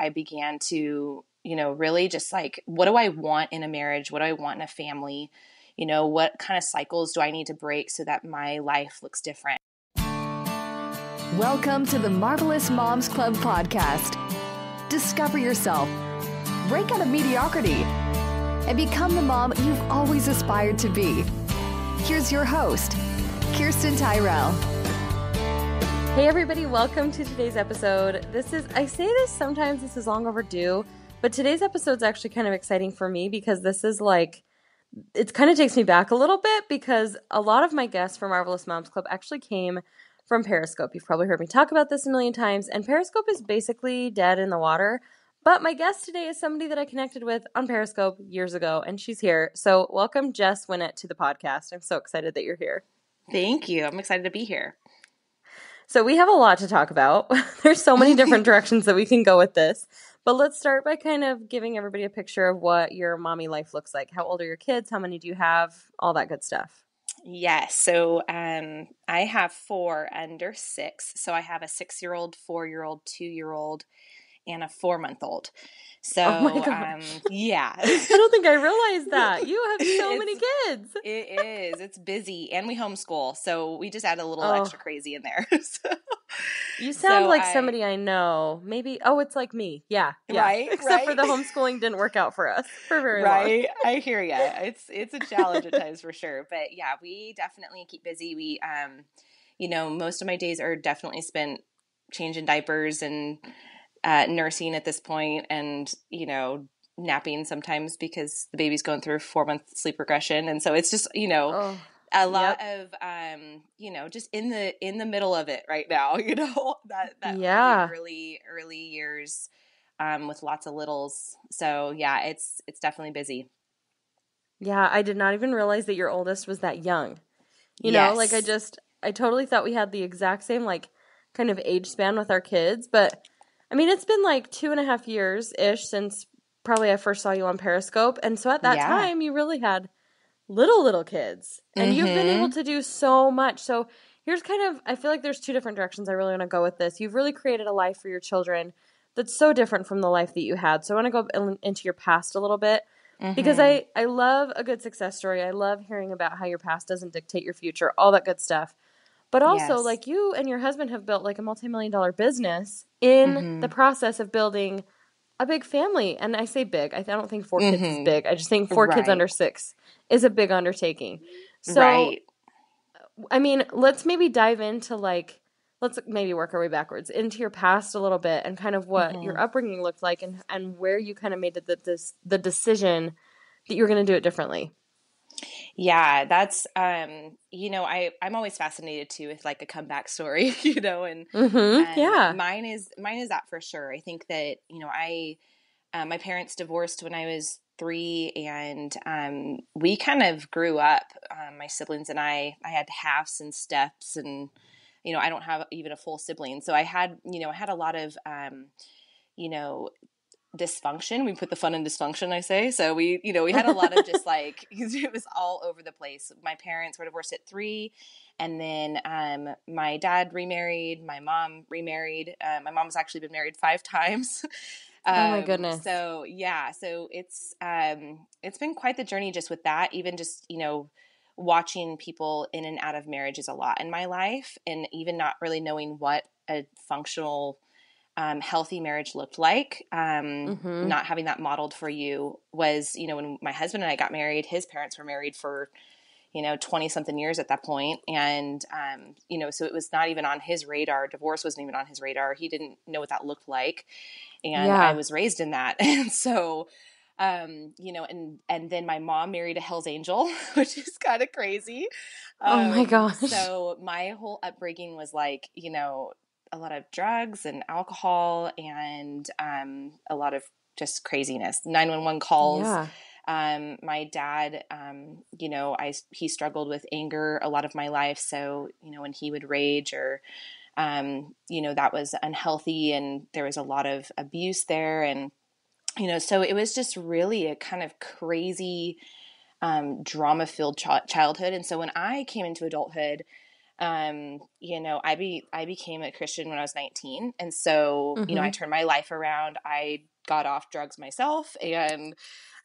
I began to, you know, really just like, what do I want in a marriage? What do I want in a family? You know, what kind of cycles do I need to break so that my life looks different? Welcome to the Marvelous Moms Club podcast. Discover yourself, break out of mediocrity, and become the mom you've always aspired to be. Here's your host, Kirsten Tyrell. Hey, everybody, welcome to today's episode. This is, I say this sometimes, this is long overdue, but today's episode is actually kind of exciting for me because this is like, it kind of takes me back a little bit because a lot of my guests for Marvelous Moms Club actually came from Periscope. You've probably heard me talk about this a million times, and Periscope is basically dead in the water. But my guest today is somebody that I connected with on Periscope years ago, and she's here. So, welcome, Jess Winnett, to the podcast. I'm so excited that you're here. Thank you. I'm excited to be here. So we have a lot to talk about. There's so many different directions that we can go with this. But let's start by kind of giving everybody a picture of what your mommy life looks like. How old are your kids? How many do you have? All that good stuff. Yes. So um, I have four under six. So I have a six year old, four year old, two year old, and a four month old. So, oh um, yeah. I don't think I realized that. You have so many kids. it is. It's busy. And we homeschool. So we just add a little oh. extra crazy in there. so, you sound so like I, somebody I know. Maybe, oh, it's like me. Yeah. yeah. Right. Except right? for the homeschooling didn't work out for us for very right? long. I hear you. It's, it's a challenge at times for sure. But yeah, we definitely keep busy. We, um, you know, most of my days are definitely spent changing diapers and uh, nursing at this point and you know napping sometimes because the baby's going through four month sleep regression. And so it's just you know oh, a lot yep. of um you know just in the in the middle of it right now you know that that yeah. early early years um with lots of littles. So yeah it's it's definitely busy. Yeah i did not even realize that your oldest was that young. You yes. know like i just i totally thought we had the exact same like kind of age span with our kids but I mean, it's been like two and a half years ish since probably I first saw you on Periscope. And so at that yeah. time, you really had little, little kids. And mm-hmm. you've been able mm-hmm. to do so much. So here's kind of, I feel like there's two different directions I really want to go with this. You've really created a life for your children that's so different from the life that you had. So I want to go in, into your past a little bit. Mm-hmm. Because I, I love a good success story. I love hearing about how your past doesn't dictate your future, all that good stuff. But also, yes. like you and your husband have built like a multi million dollar business in mm-hmm. the process of building a big family. And I say big, I don't think 4 mm-hmm. kids is mm-hmm. big. I just think four right. kids under six is a big undertaking. So, right. I mean, let's maybe dive into like, let's maybe work our way backwards into your past a little bit and kind of what mm-hmm. your upbringing looked like and, and where you kind of made the, this, the decision that you're going to do it differently. Yeah, that's um, you know, I I'm always fascinated too with like a comeback story, you know, and, mm-hmm, and yeah, mine is mine is that for sure. I think that you know, I uh, my parents divorced when I was three, and um, we kind of grew up. Um, my siblings and I, I had halves and steps, and you know, I don't have even a full sibling, so I had you know, I had a lot of um, you know dysfunction. We put the fun in dysfunction, I say. So we, you know, we had a lot of just like it was all over the place. My parents were divorced at three, and then um, my dad remarried. My mom remarried. Uh, my mom's actually been married five times. Um, oh my um, goodness! So yeah, so it's um, it's been quite the journey just with that. Even just you know watching people in and out of marriage is a lot in my life, and even not really knowing what a functional um, healthy marriage looked like. Um, mm-hmm. Not having that modeled for you was, you know, when my husband and I got married, his parents were married for, you know, 20 something years at that point. And, um, you know, so it was not even on his radar. Divorce wasn't even on his radar. He didn't know what that looked like. And yeah. I was raised in that. And so, um, you know, and and then my mom married a Hell's Angel, which is kind of crazy. Um, oh my um, gosh! So my whole upbringing was like, you know, a lot of drugs and alcohol and um, a lot of just craziness. 911 calls. Yeah. Um, my dad, um, you know, I he struggled with anger a lot of my life. So you know, when he would rage or, um, you know, that was unhealthy, and there was a lot of abuse there, and you know, so it was just really a kind of crazy, um, drama filled ch- childhood. And so when I came into adulthood, um, you know, I be I became a Christian when I was 19, and so mm-hmm. you know, I mm-hmm. turned my life around. I got off drugs myself, and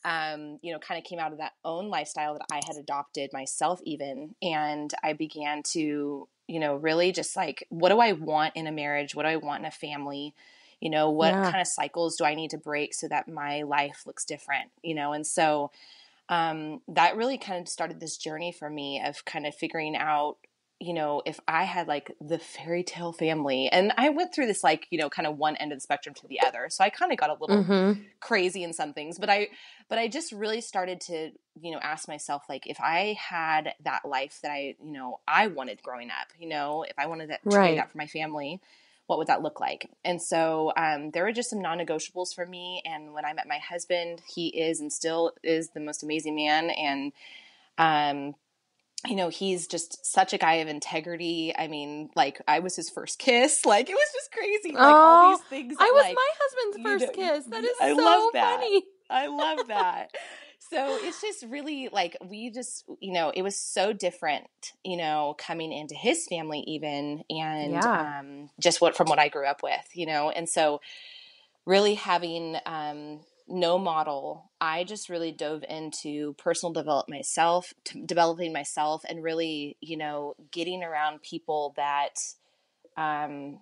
um, you know, kind of came out of that own lifestyle that I had adopted myself, even, and I began to, you know, really just like, what do I want in a marriage? What do I want in a family? You know, what yeah. kind of cycles do I need to break so that my life looks different? You know, and so um, that really kind of started this journey for me of kind of figuring out you know, if I had like the fairy tale family, and I went through this like, you know, kind of one end of the spectrum to the other. So I kind of got a little mm-hmm. crazy in some things, but I, but I just really started to, you know, ask myself, like, if I had that life that I, you know, I wanted growing up, you know, if I wanted that, to right. that for my family, what would that look like? And so um, there were just some non negotiables for me. And when I met my husband, he is and still is the most amazing man. And, um, you know, he's just such a guy of integrity. I mean, like I was his first kiss. Like it was just crazy. Like oh, all these things. I was like, my husband's first know, kiss. That is I so love that. funny. I love that. so it's just really like we just you know it was so different you know coming into his family even and yeah. um, just what from what I grew up with you know and so really having um, no model, I just really dove into personal development myself, developing myself, and really, you know, getting around people that um,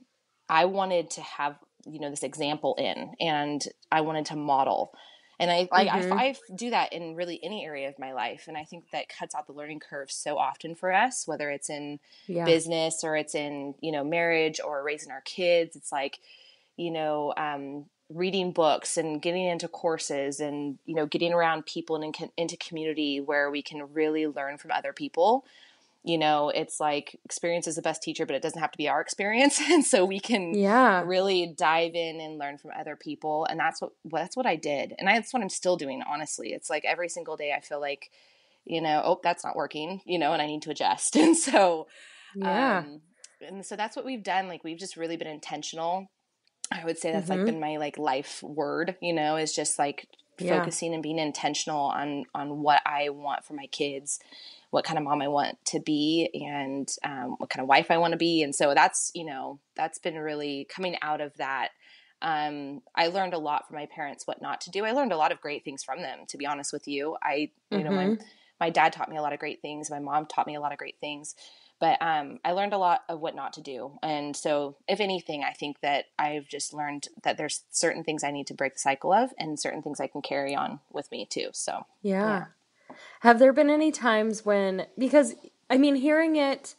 I wanted to have, you know, this example in, and I wanted to model. And I, like, mm-hmm. I, I do that in really any area of my life, and I think that cuts out the learning curve so often for us, whether it's in yeah. business or it's in, you know, marriage or raising our kids. It's like, you know, um, reading books and getting into courses and you know getting around people and in, into community where we can really learn from other people. You know it's like experience is the best teacher but it doesn't have to be our experience. And so we can yeah. really dive in and learn from other people. And that's what that's what i did. And that's what i'm still doing honestly. It's like every single day i feel like you know oh that's not working you know and i need to adjust. And so yeah. um, and so that's what we've done. Like we've just really been intentional I would say that's mm-hmm. like been my like life word, you know, is just like yeah. focusing and being intentional on on what I want for my kids, what kind of mom I want to be, and um, what kind of wife I want to be. And so that's you know that's been really coming out of that. Um, I learned a lot from my parents what not to do. I learned a lot of great things from them. To be honest with you, I you mm-hmm. know my mm-hmm. my dad taught me a lot of great things. My mom taught me a lot of great things but um, I learned a lot of what not to do. And so, if anything, I think that I've just learned that there's certain things I need to break the cycle of, and certain things I can carry on with me too. So, yeah. yeah. Have there been any times when, because I mean, hearing it,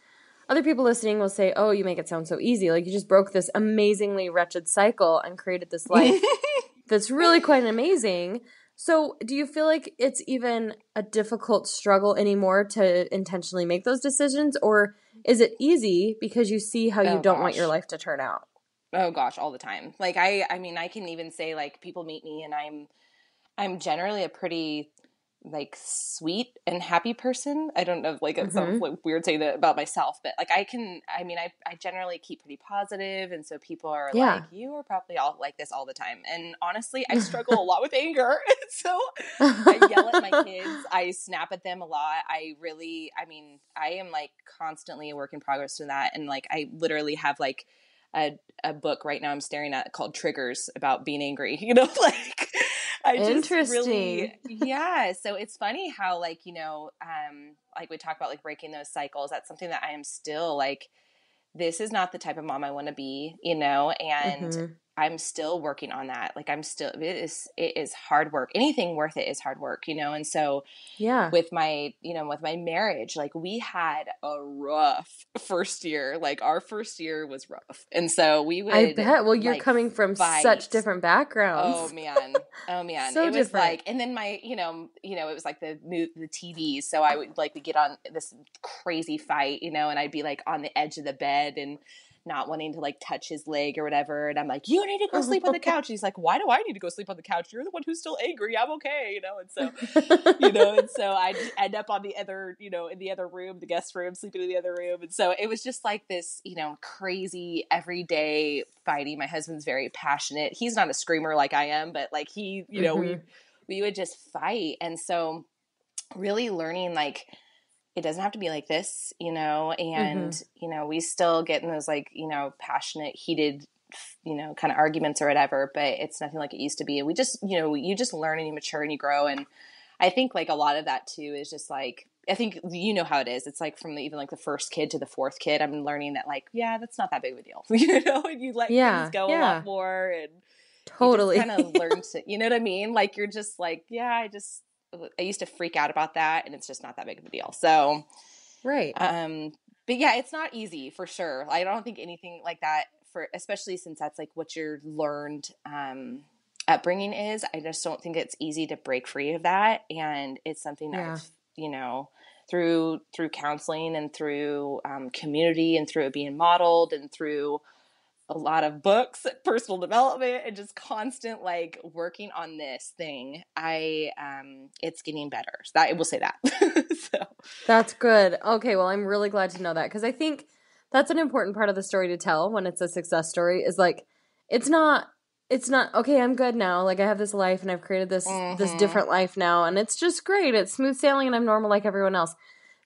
other people listening will say, oh, you make it sound so easy. Like you just broke this amazingly wretched cycle and created this life that's really quite amazing. So, do you feel like it's even a difficult struggle anymore to intentionally make those decisions, or is it easy because you see how you oh, don't gosh. want your life to turn out? Oh gosh, all the time. Like I, I mean, I can even say like people meet me and I'm, I'm generally a pretty like sweet and happy person. I don't know, like it's mm-hmm. like weird saying that about myself, but like I can. I mean, I I generally keep pretty positive, and so people are yeah. like, "You are probably all like this all the time." And honestly, I struggle a lot with anger, so I yell at my kids. I snap at them a lot. I really, I mean, I am like constantly a work in progress to that, and like I literally have like a a book right now I'm staring at called Triggers about being angry. You know, like I just really yeah. So it's funny how like you know, um, like we talk about like breaking those cycles. That's something that I am still like. This is not the type of mom I want to be, you know, and mm-hmm. I'm still working on that. Like I'm still it is it is hard work. Anything worth it is hard work, you know. And so yeah. With my, you know, with my marriage, like we had a rough first year. Like our first year was rough. And so we would I bet. Well, you're like, coming from fight. such different backgrounds. Oh man. Oh man. so it was different. like and then my, you know, you know, it was like the the TV. So I would like we get on this crazy fight, you know, and I'd be like on the edge of the bed and not wanting to like touch his leg or whatever. And I'm like, you need to go sleep on the couch. And he's like, why do I need to go sleep on the couch? You're the one who's still angry. I'm okay, you know. And so, you know, and so I end up on the other, you know, in the other room, the guest room, sleeping in the other room. And so it was just like this, you know, crazy everyday fighting. My husband's very passionate. He's not a screamer like I am, but like he, you know, mm-hmm. we we would just fight. And so really learning like it doesn't have to be like this, you know, and, mm-hmm. you know, we still get in those like, you know, passionate, heated, you know, kind of arguments or whatever, but it's nothing like it used to be. And we just, you know, you just learn and you mature and you grow. And I think like a lot of that too is just like, I think you know how it is. It's like from the, even like the first kid to the fourth kid, I'm learning that like, yeah, that's not that big of a deal, you know, and you let yeah, things go yeah. a lot more and totally kind of learn to, you know what I mean? Like you're just like, yeah, I just, I used to freak out about that, and it's just not that big of a deal. So, right. Um, but yeah, it's not easy for sure. I don't think anything like that for, especially since that's like what your learned um, upbringing is. I just don't think it's easy to break free of that, and it's something yeah. I've, you know, through through counseling and through um, community and through it being modeled and through a lot of books, personal development, and just constant like working on this thing. I um it's getting better. So that I will say that. so That's good. Okay, well I'm really glad to know that because I think that's an important part of the story to tell when it's a success story is like it's not it's not okay i'm good now like i have this life and i've created this mm-hmm. this different life now and it's just great it's smooth sailing and i'm normal like everyone else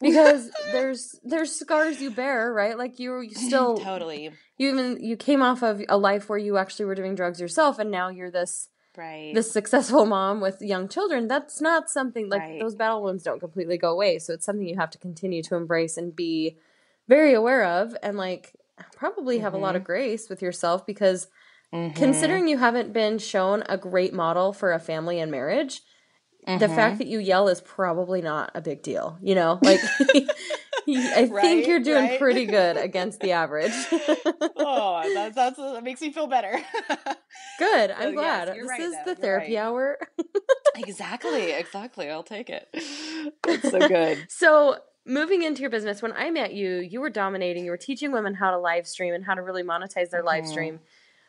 because there's there's scars you bear, right? Like you you still totally you even you came off of a life where you actually were doing drugs yourself, and now you're this right this successful mom with young children. That's not something like right. those battle wounds don't completely go away. So it's something you have to continue to embrace and be very aware of, and like probably have mm-hmm. a lot of mm-hmm. grace with yourself because. Mm-hmm. Considering you haven't been shown a great model for a family and marriage, Mm-hmm. The fact that you yell is probably not a big deal. You know, like I right, think you're doing right? pretty good against the average. oh, that's, that's that makes me feel better. good. I'm so, glad. Yes, this right, is though. the therapy hour. exactly. Exactly. I'll take it. It's so good. So moving into your business, when I met you, you were dominating. You were teaching women how to live stream and how to really monetize their mm-hmm. live stream.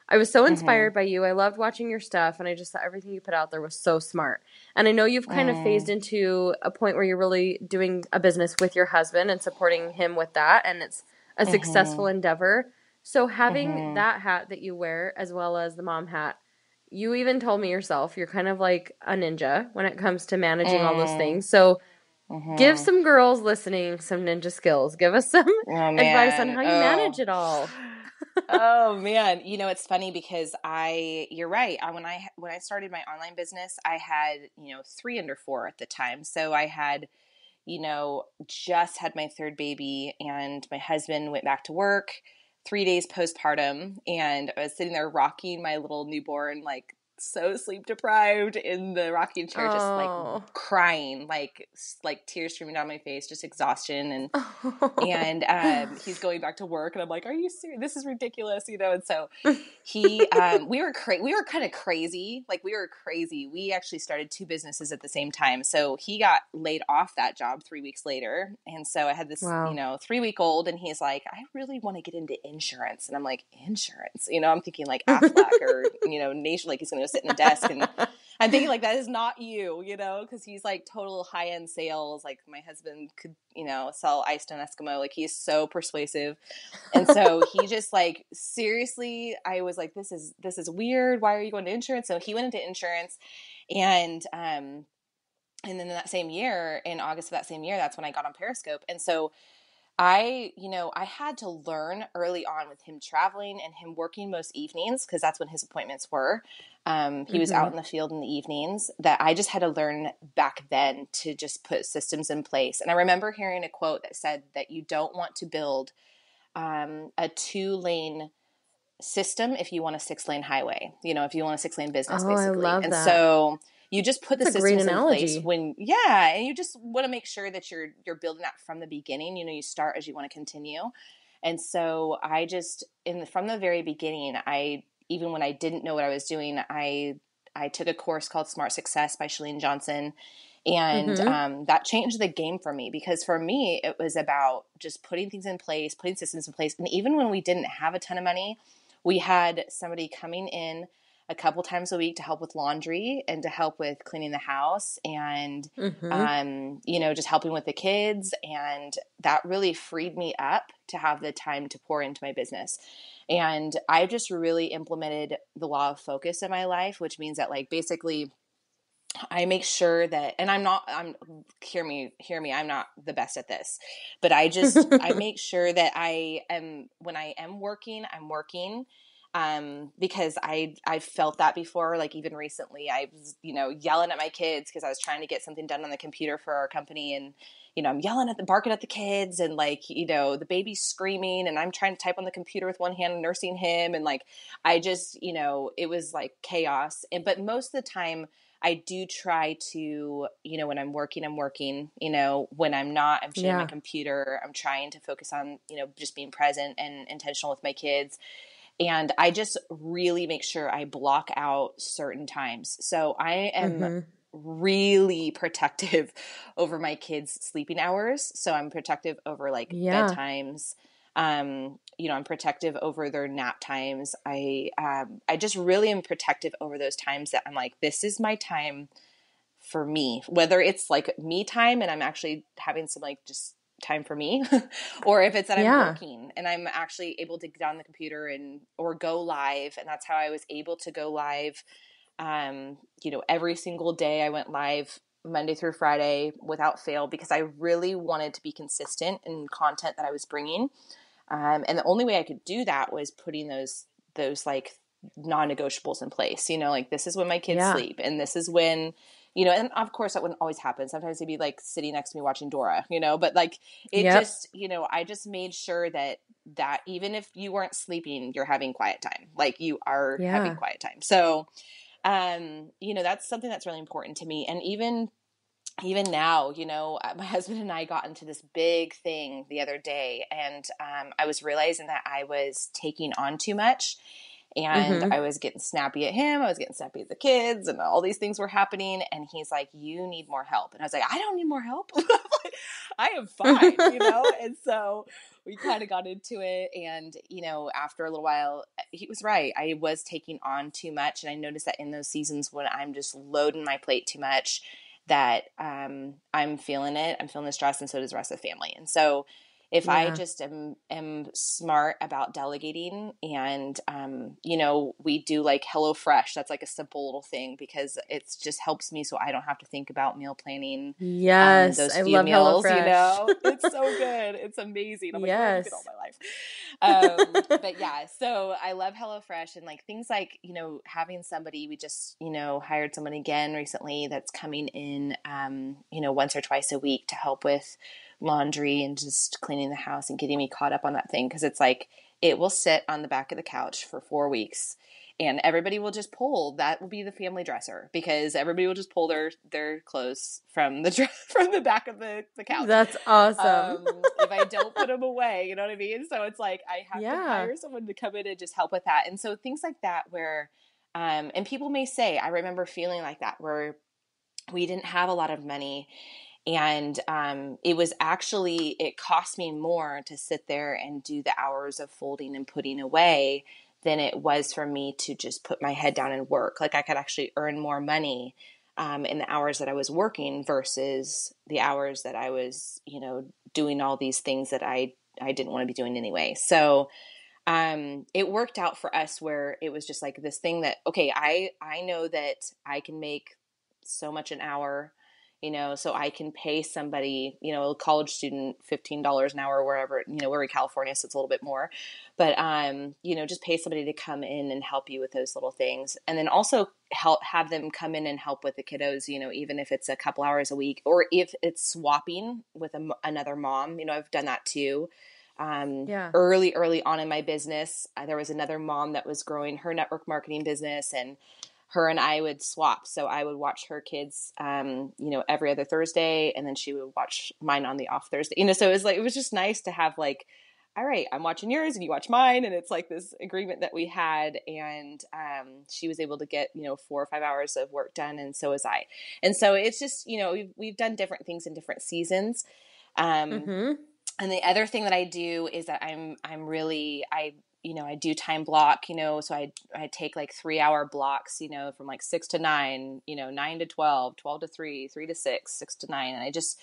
I was so inspired mm-hmm. by you. I loved watching your stuff, and I just thought everything you put out there was so smart. And I know you've kind mm. of phased into a point where you're really doing a business with your husband and supporting him with that, and it's a mm-hmm. successful endeavor. So having mm-hmm. that hat that you wear, as well as the mom hat, you even told me yourself you're kind of like a ninja when it comes to managing mm. all those mm. things. So mm-hmm. give some girls listening some ninja skills. Give us some oh, advice on how you oh. manage it all oh man, you know it's funny because I you're right. I, when I when I started my online business, I had, you know, 3 under 4 at the time. So I had you know, just had my third baby and my husband went back to work 3 days postpartum and I was sitting there rocking my little newborn like so sleep deprived in the rocking chair, just like oh. crying, like like tears streaming down my face, just exhaustion, and oh. and um, he's going back to work, and I'm like, "Are you serious? This is ridiculous," you know. And so he, um, we were cra- we were kind of crazy, like we were crazy. We actually started two businesses at the same time, so he got laid off that job three weeks later, and so I had this, wow. you know, three week old, and he's like, "I really want to get into insurance," and I'm like, "Insurance?" You know, I'm thinking like Aflac or you know, Nation, like he's going to sit in the desk and I'm thinking like that is not you, you know, because he's like total high end sales. Like my husband could, you know, sell iced and Eskimo. Like he's so persuasive, and so he just like seriously, I was like, this is this is weird. Why are you going to insurance? So he went into insurance, and um, and then that same year, in August of that same year, that's when I got on Periscope, and so I, you know, I had to learn early on with him traveling and him working most evenings because that's when his appointments were. Um, he mm-hmm. was out mm-hmm. in the field in the evenings that I just had to learn back then to just put systems in place. And I remember hearing a quote that said that you don't want to build um, a two lane system if you want a six lane highway, you know, if you want a six lane business, oh, basically. and that. so, you just put That's the systems in place when yeah and you just want to make sure that you're you're building that from the beginning you know you start as you want to continue and so i just in the, from the very beginning i even when i didn't know what i was doing i i took a course called smart success by chalene johnson and mm-hmm. um, that changed the game for me because for me it was about just putting things in place putting systems in place and even when we didn't have a ton of money we had somebody coming in a couple times a week to help with laundry and to help with cleaning the house and mm-hmm. um, you know just helping with the kids and that really freed me up to have the time to pour into my business and i've just really implemented the law of focus in my life which means that like basically I make sure that, and I'm not, I'm, hear me, hear me, I'm not the best at this, but I just, I make sure that I am, when I am working, I'm working. Um, because I, I felt that before, like even recently, I was, you know, yelling at my kids because I was trying to get something done on the computer for our company. And, you know, I'm yelling at the, barking at the kids and like, you know, the baby's screaming and I'm trying to type on the computer with one hand nursing him. And like, I just, you know, it was like chaos. And, but most of the time, I do try to, you know, when I'm working, I'm working, you know, when I'm not, I'm shutting yeah. my computer. I'm trying to focus on, you know, just being present and intentional with my kids. And I just really make sure I block out certain times. So I am mm-hmm. really protective over my kids' sleeping hours. So I'm protective over like yeah. bedtimes um, you know, I'm protective over their nap times. I um, I just really am protective over those times that I'm like, this is my time for me. Whether it's like me time and I'm actually having some like just time for me, or if it's that yeah. I'm working and I'm actually able to get on the computer and or go live, and that's how I was able to go live. Um, you know, every single day I went live Monday through Friday without fail because I really wanted to be consistent in content that I was bringing. Um, and the only way I could do that was putting those those like non-negotiables in place. You know, like this is when my kids yeah. sleep, and this is when you know, and of course that wouldn't always happen. Sometimes they'd be like sitting next to me watching Dora, you know, but like it yep. just, you know, I just made sure that that even if you weren't sleeping, you're having quiet time. Like you are yeah. having quiet time. So um, you know, that's something that's really important to me. And even even now, you know, uh, my husband and I got into this big thing the other day, and um, I was realizing that I was taking on too much. And mm-hmm. I was getting snappy at him. I was getting snappy at the kids, and all these things were happening. And he's like, "You need more help." And I was like, "I don't need more help. I am fine," you know. and so we kind of got into it, and you know, after a little while, he was right. I was taking on too much, and I noticed that in those seasons when I'm just loading my plate too much, that um, I'm feeling it. I'm feeling the stress, and so does the rest of the family. And so if yeah. I just am am smart about delegating and um, you know, we do like Hello Fresh. That's like a simple little thing because it just helps me so I don't have to think about meal planning. Um, yes, um, those I few love meals, you know. It's so good. It's amazing. I'm like, yes. all my life. Um, but yeah, so I love Hello Fresh and like things like, you know, having somebody we just, you know, hired someone again recently that's coming in um, you know, once or twice a week to help with laundry and just cleaning the house and getting me caught up on that thing. Because it's like it will sit on the back of the couch for four weeks and everybody will just pull. That will be the family dresser because everybody will just pull their their clothes from the from the back of the, the couch. That's awesome. Um, if i don't put them away you know what i mean? So it's like i have yeah. to hire someone to come in and just help with that. And so things like that where um, and people may say i remember feeling like that where we didn't have a lot of money and um, it was actually it cost me more to sit there and do the hours of folding and putting away than it was for me to just put my head down and work. Like i could actually earn more money um, in the hours that i was working versus the hours that i was you know doing all these things that i i didn't want to be doing anyway. So um, it worked out for us where it was just like this thing that okay i i know that i can make so much an hour you know, so I can pay somebody, you know, a college student $15 an hour, or wherever, you know, we're in California, so it's a little bit more, but, um, you know, just pay somebody to come in and help you with those little things. And then also help, have them come in and help with the kiddos, you know, even if it's a couple hours a week or if it's swapping with a, another mom, you know, I've done that too. Um, yeah. early, early on in my business, uh, there was another mom that was growing her network marketing business and, her and I would swap. So I would watch her kids, um, you know, every other Thursday, and then she would watch mine on the off Thursday. You know, so it was like it was just nice to have like, all right, I'm watching yours and you watch mine, and it's like this agreement that we had. And um, she was able to get you know four or five hours of work done, and so was I. And so it's just you know we've we've done different things in different seasons. Um, mm-hmm. And the other thing that I do is that I'm I'm really I you know, I do time block, you know, so I I take like 3 hour blocks, you know, from like 6 to 9, you know, 9 to 12, 12 to 3, 3 to 6, 6 to 9 and I just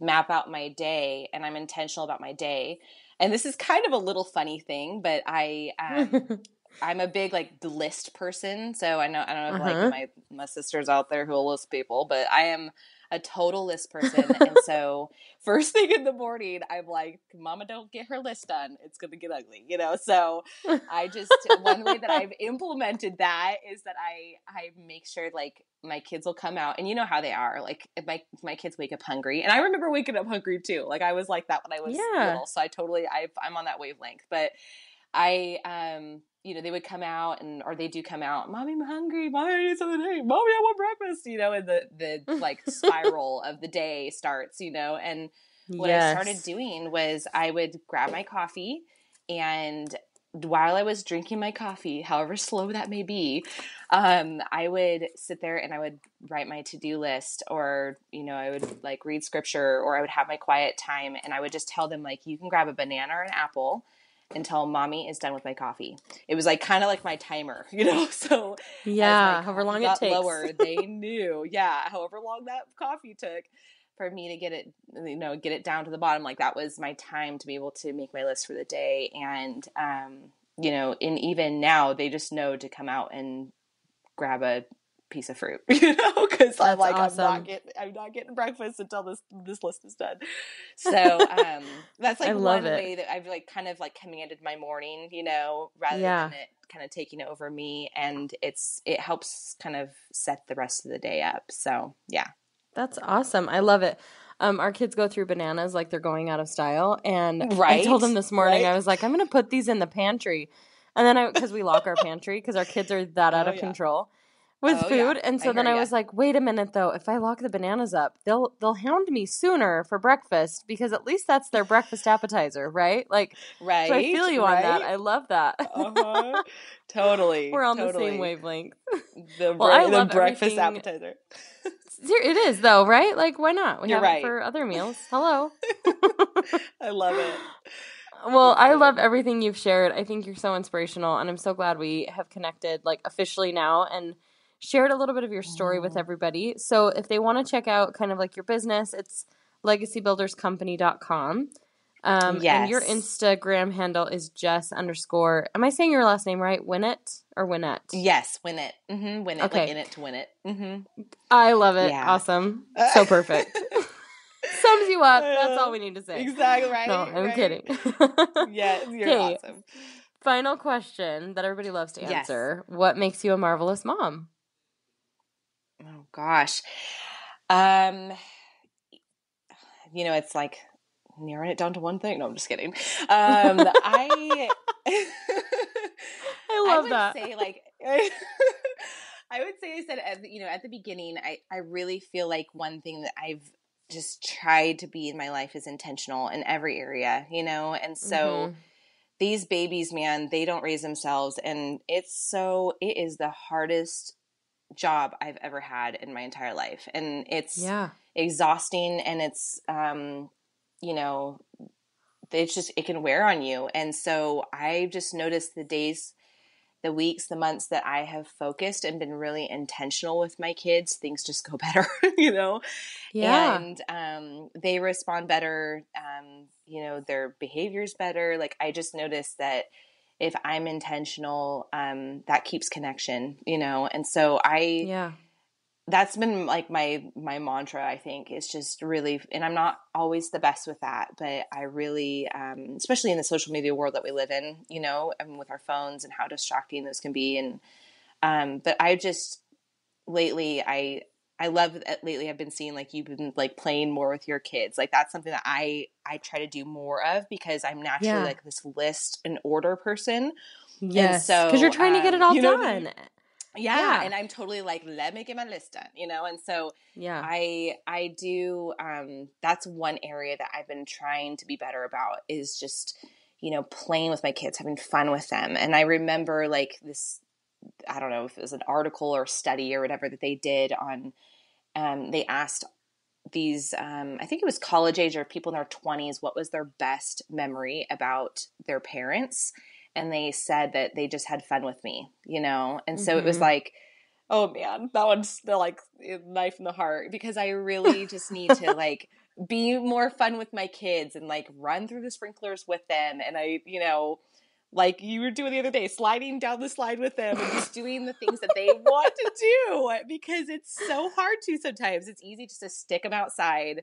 map out my day and I'm intentional about my day. And this is kind of a little funny thing, but I um, I'm a big like list person. So I know I don't know if uh-huh. like my my sisters out there who will list people, but I am a total list person. and so first thing in the morning, I'm like, Mama, don't get her list done. It's gonna get ugly, you know. So I just one way that I've implemented that is that I I make sure like my kids will come out and you know how they are like if my my kids wake up hungry and i remember waking up hungry too like i was like that when i was yeah. little so i totally i i'm on that wavelength but i um you know, they would come out and or they do come out, Mommy, I'm hungry, Mommy, I need something to eat, Mommy, I want breakfast, you know, and the the like spiral of the day starts, you know. And what yes. I started doing was I would grab my coffee and while I was drinking my coffee, however slow that may be, um, I would sit there and I would write my to do list, or you know, I would like read scripture, or I would have my quiet time, and I would just tell them like, you can grab a banana or an apple, until mommy is done with my coffee. It was like kind of like my timer, you know. So yeah, however long it takes. Lower, they knew, yeah, however long that coffee took for me to get it, you know, get it down to the bottom. Like that was my time to be able to make my list for the day, and um, you know, and even now they just know to come out and grab a piece of fruit, you know, because I'm like awesome. I'm not getting I'm not getting breakfast until this this list is done. So um, that's like one it. way that I've like kind of like commanded my morning, you know, rather yeah. than it kind of taking over me, and it's it helps kind of set the rest of the day up. So yeah, that's awesome. I love it. Um, our kids go through bananas like they're going out of style, and right? I told them this morning right? I was like, I'm going to put these in the pantry. And then I, because we lock our pantry because our kids are that out oh, of yeah. control with oh, food. Yeah. And so I then I was like, wait a minute though, if I lock the bananas up, they'll they'll hound me sooner for breakfast because at least that's their breakfast appetizer, right? Like right. So I feel you right? on that. I love that. uh-huh. Totally. We're on totally. the same wavelength. The, well, I the breakfast everything. appetizer. it is though, right? Like why not? We You're have right. it for other meals. Hello. I love it. Well, I love everything you've shared. I think you're so inspirational and I'm so glad we have connected like officially now and shared a little bit of your story with everybody. So if they want to check out kind of like your business, it's legacybuilderscompany.com. Um, yes. And your Instagram handle is Jess underscore. Am I saying your last name right? Winnett or Winnett? Yes, Winnett. Mm-hmm. Winnett. Okay. Like in it to win it. Mm-hmm. I love it. Yeah. Awesome. So perfect. Sums you up. That's all we need to say. Exactly right. No, I'm right. kidding. yeah, you're okay. awesome. Final question that everybody loves to answer: yes. What makes you a marvelous mom? Oh gosh. Um you know, it's like narrowing it down to one thing. No, I'm just kidding. Um I I love I that. Say like I would say I said at you know at the beginning I I really feel like one thing that I've just tried to be in my life is intentional in every area, you know? And so mm-hmm. these babies, man, they don't raise themselves and it's so it is the hardest job I've ever had in my entire life. And it's yeah. exhausting and it's um you know it's just it can wear on you. And so I just noticed the days the weeks, the months that I have focused and been really intentional with my kids, things just go better, you know? Yeah. And um, they respond better. Um, you know, their behavior's better. Like, I just noticed that if I'm intentional, um, that keeps connection, you know? And so I, yeah, that's been like my, my mantra, I think is just really, and I'm not always the best with that, but I really, um, especially in the social media world that we live in, you know, and with our phones and how distracting those can be. And, um, but I just lately, I, I love that lately I've been seeing like you've been like playing more with your kids. Like that's something that I I try to do more of because I'm naturally yeah. like this list and order person. Yes. so because you're trying um, to get it um, all done. Know, yeah, yeah, and I'm totally like let me get my list done, you know. And so yeah, I I do. Um, that's one area that I've been trying to be better about is just you know playing with my kids, having fun with them. And I remember like this I don't know if it was an article or study or whatever that they did on. Um, they asked these, um, I think it was college age or people in their twenties, what was their best memory about their parents, and they said that they just had fun with me, you know, and so mm-hmm. it was mm-hmm. like. Oh man, that one's still like knife in the heart because I really just need to like be more fun with my kids and like run through the sprinklers with them and I, you know, like you were doing the other day, sliding down the slide with them and just doing the things that they want to do because it's so hard to sometimes. It's easy just to stick them outside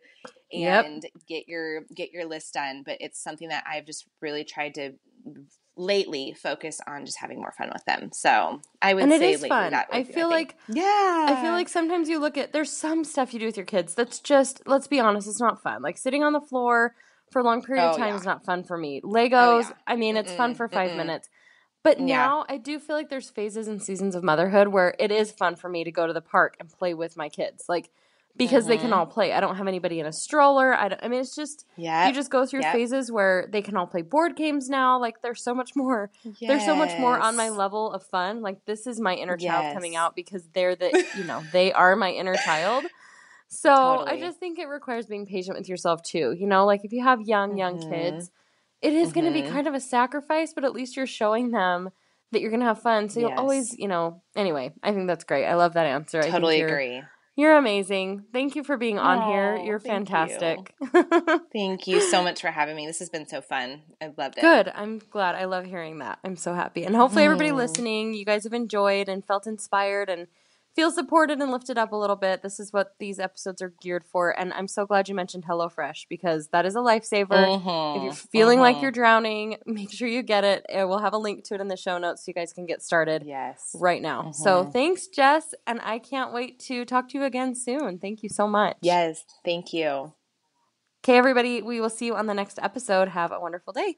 and yep. get your get your list done, but it's something that I've just really tried to lately focus on just having more fun with them. So I would and it say is fun. I feel like yeah. I feel like sometimes you look at there's some stuff you do with your kids that's just let's be honest, it's not fun. Like sitting on the floor for a long period oh, of time yeah. is not fun for me. Legos, oh, yeah. I mean, it's mm fun for 5 mm minutes. But yeah. now I do feel like there's phases and seasons of motherhood where it is fun for me to go to the park and play with my kids. Like because mm-hmm. they can mm-hmm. all play. I don't have anybody in a stroller. I, I mean, it's just yeah. You just go through yep. phases where they can all play board games now. Like there's so much more. Yes. There's so much more on my level of fun. Like this is my inner yes. child coming out because they're the you know they are my inner child. So totally. I just think it requires being patient with yourself too. You know, like if you have young young mm-hmm. kids, it is mm-hmm. going to be kind of a sacrifice, but at least you're showing them that you're going to have fun. So yes. you'll always, you know. Anyway, I think that's great. I love that answer. I totally agree. You're amazing. Thank you for being on oh, here. You're fantastic. You. thank you so much for having me. This has been so fun. I loved it. Good. I'm glad. I love hearing that. I'm so happy. And hopefully, everybody mm. listening, you guys have enjoyed and felt inspired and feel supported and lifted up a little bit. This is what these episodes are geared for. And I'm so glad you mentioned HelloFresh because that is a lifesaver. Mm-hmm. If you're feeling mm-hmm. like you're drowning, make sure you get it. We'll have a link to it in the show notes so you guys can get started yes. right now. Mm-hmm. So thanks, Jess. And I can't wait to talk to you again soon. Thank you so much. Yes. Thank you. Okay, everybody. We will see you on the next episode. Have a wonderful day.